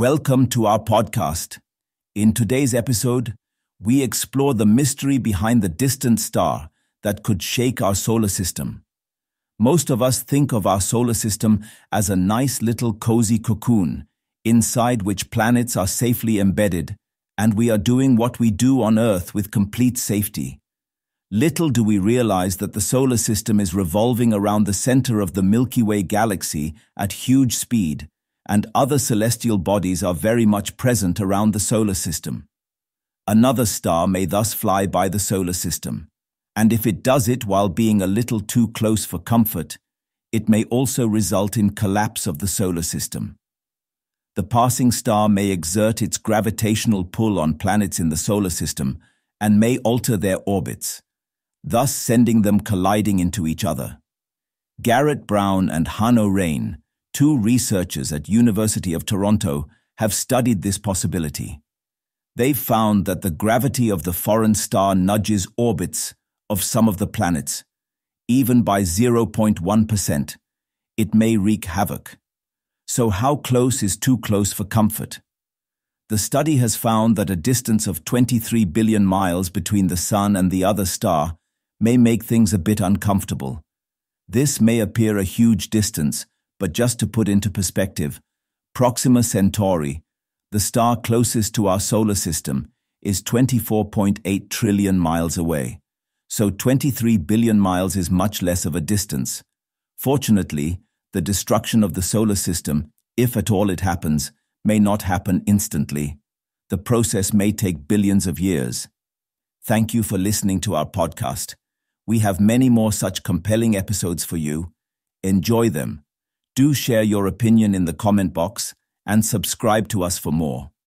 Welcome to our podcast. In today's episode, we explore the mystery behind the distant star that could shake our solar system. Most of us think of our solar system as a nice little cozy cocoon, inside which planets are safely embedded, and we are doing what we do on Earth with complete safety. Little do we realize that the solar system is revolving around the center of the Milky Way galaxy at huge speed, and other celestial bodies are very much present around the solar system. Another star may thus fly by the solar system, and if it does it while being a little too close for comfort, it may also result in collapse of the solar system. The passing star may exert its gravitational pull on planets in the solar system and may alter their orbits, thus sending them colliding into each other. Garrett Brown and Hanno Rein, two researchers at University of Toronto, have studied this possibility. They've found that the gravity of the foreign star nudges orbits of some of the planets, even by 0.1%. It may wreak havoc. So how close is too close for comfort? The study has found that a distance of 23 billion miles between the Sun and the other star may make things a bit uncomfortable. This may appear a huge distance, but just to put into perspective, Proxima Centauri, the star closest to our solar system, is 24.8 trillion miles away so 23 billion miles is much less of a distance. Fortunately, the destruction of the solar system, if at all it happens, may not happen instantly. The process may take billions of years. Thank you for listening to our podcast. We have many more such compelling episodes for you. Enjoy them. Do share your opinion in the comment box and subscribe to us for more.